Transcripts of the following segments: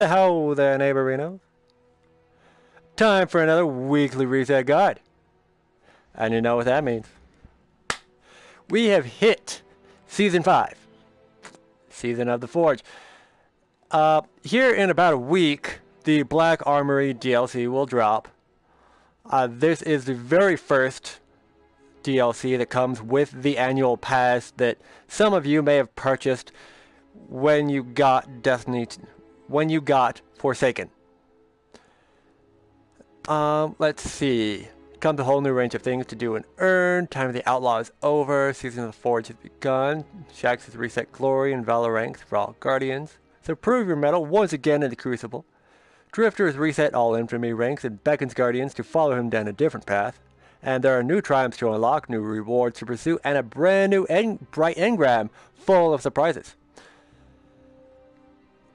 How there, neighborino? Time for another weekly reset guide. And you know what that means. We have hit Season 5. Season of the Forge. Uh, here in about a week, the Black Armory DLC will drop. Uh, this is the very first DLC that comes with the annual pass that some of you may have purchased when you got Destiny, when you got Forsaken. Um, let's see. Comes a whole new range of things to do and earn. Time of the Outlaw is over. Season of the Forge has begun. Shaxx has reset glory and valor ranks for all Guardians. So prove your mettle once again in the Crucible. Drifter has reset all infamy ranks and beckons Guardians to follow him down a different path. And there are new triumphs to unlock, new rewards to pursue, and a brand new en bright engram full of surprises.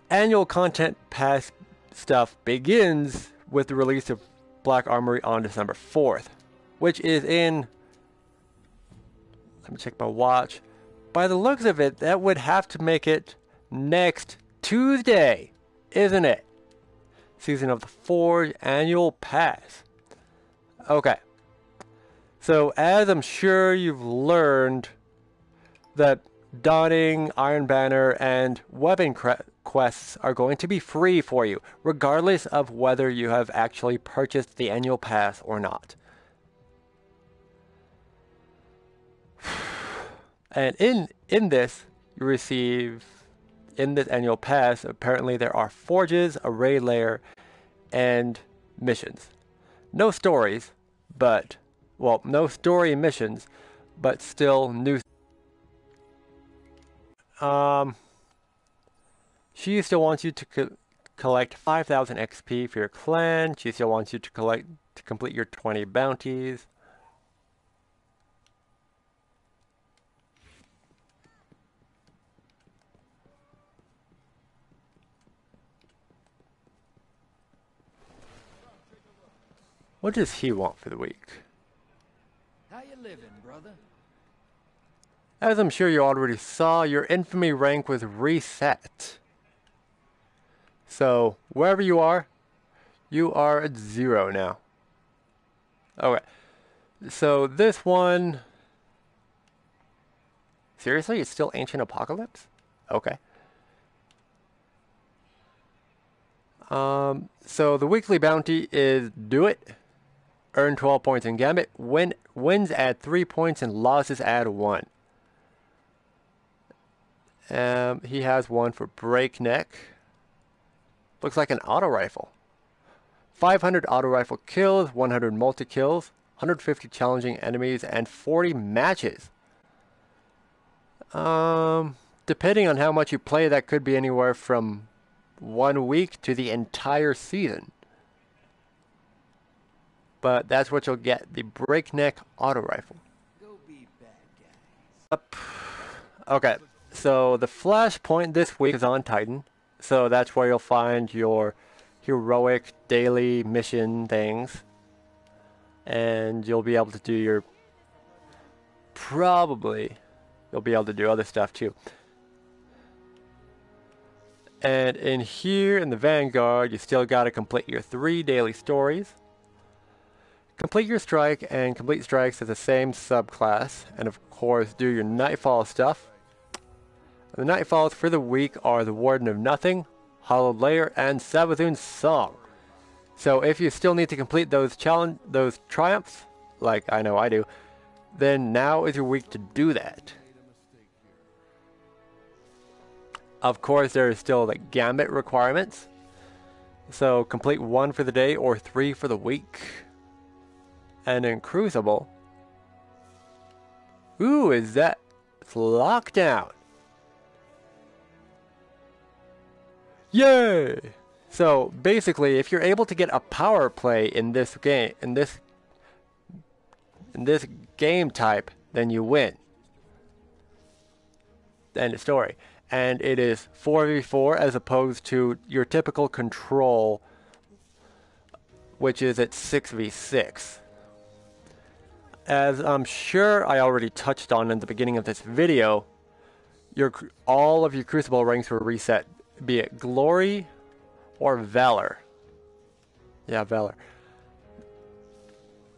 Annual content pass stuff begins with the release of Black Armory on December 4th, which is in. Let me check my watch. By the looks of it, that would have to make it next Tuesday, isn't it? Season of the Forge Annual Pass. Okay. So, as I'm sure you've learned, that Dawning, Iron Banner, and Weapon quests are going to be free for you, regardless of whether you have actually purchased the annual pass or not. And in in this, you receive in this annual pass, apparently there are forges, a raid lair, and missions. No stories, but well, no story missions, but still new. Um, she still wants you to co collect 5,000 XP for your clan. She still wants you to collect to complete your 20 bounties. What does he want for the week? How you living, brother? As I'm sure you already saw, your infamy rank was reset. So, wherever you are, you are at zero now. Okay. So, this one... Seriously? It's still Ancient Apocalypse? Okay. Um, so, the weekly bounty is do it. Earn 12 points in Gambit. Win, wins add 3 points and losses add 1. Um, he has one for Breakneck. Looks like an auto rifle. 500 auto rifle kills, 100 multi kills, 150 challenging enemies, and 40 matches. Um, depending on how much you play, that could be anywhere from one week to the entire season. But that's what you'll get the breakneck auto rifle. Up. Okay, so the flashpoint this week is on Titan. So that's where you'll find your heroic daily mission things. And you'll be able to do your. Probably. You'll be able to do other stuff too. And in here in the Vanguard, you still got to complete your three daily stories. Complete your strike and complete strikes as the same subclass. And of course, do your Nightfall stuff. The Nightfalls for the week are the Warden of Nothing, Hollowed Lair, and Savathun's Song. So if you still need to complete those challenge, those triumphs, like I know I do, then now is your week to do that. Of course, there is still the Gambit requirements. So complete one for the day or three for the week. And in Crucible, ooh, is that? It's lockdown. Yay! So basically, if you're able to get a power play in this game, in this, in this game type, then you win. End of story. And it is 4v4 as opposed to your typical control, which is at 6v6. As I'm sure I already touched on in the beginning of this video, your all of your Crucible ranks were reset be it glory, or Valor. Yeah, Valor.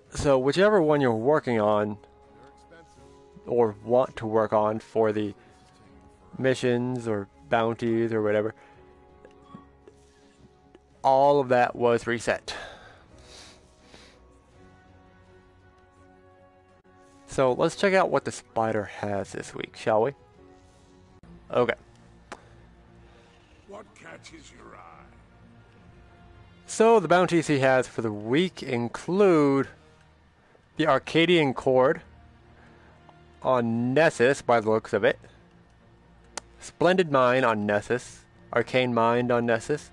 So whichever one you're working on or want to work on for the missions or bounties or whatever, all of that was reset. So let's check out what the spider has this week, shall we? Okay. Catches your eye? So the bounties he has for the week include the Arcadian Chord on Nessus by the looks of it. Splendid Mine on Nessus. Arcane Mind on Nessus.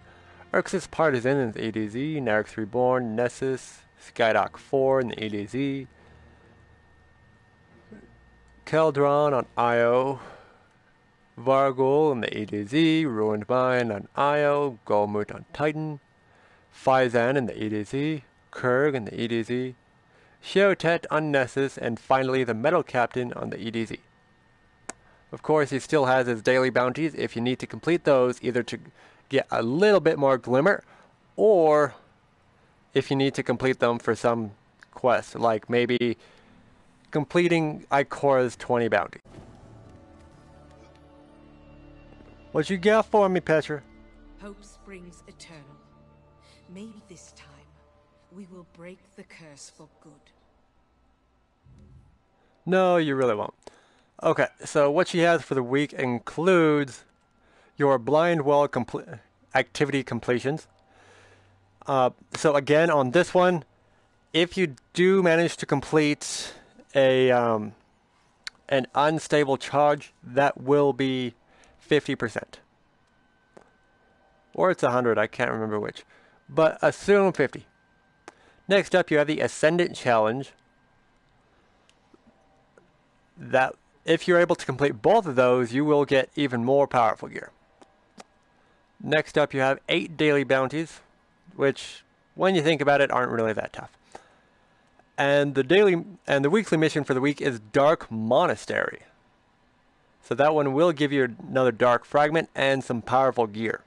Urxus Partisan in the EDZ. Narix Reborn, Nessus. Skydock 4 in the EDZ. Keldron on Io. Vargul in the EDZ. Ruined Mine on Io. Golmut on Titan. Phizan in the EDZ. Kurg in the EDZ. Sheotet on Nessus, and finally the Metal Captain on the EDZ. Of course, he still has his daily bounties if you need to complete those, either to get a little bit more glimmer, or if you need to complete them for some quest, like maybe completing Ikora's 20 bounty. What you got for me, Petra? Hope springs eternal. Maybe this time we will break the curse for good. No, you really won't. Okay, so what she has for the week includes your blind well activity completions. Uh, so again, on this one, if you do manage to complete a um, an unstable charge, that will be fifty percent, or it's hundred. I can't remember which, but assume fifty. Next up, you have the Ascendant Challenge. That if you're able to complete both of those, you will get even more powerful gear. Next up, you have eight daily bounties, which, when you think about it, aren't really that tough. And the daily and the weekly mission for the week is Dark Monastery. So that one will give you another dark fragment and some powerful gear.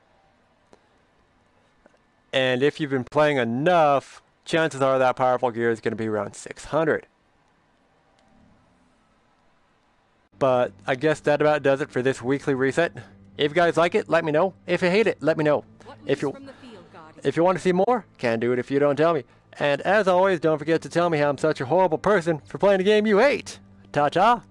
And if you've been playing enough, chances are that powerful gear is going to be around 600. But I guess that about does it for this weekly reset. If you guys like it, let me know. If you hate it, let me know. If you field, if you want to see more, can do it if you don't tell me. And as always, don't forget to tell me how I'm such a horrible person for playing a game you hate. Ta ta.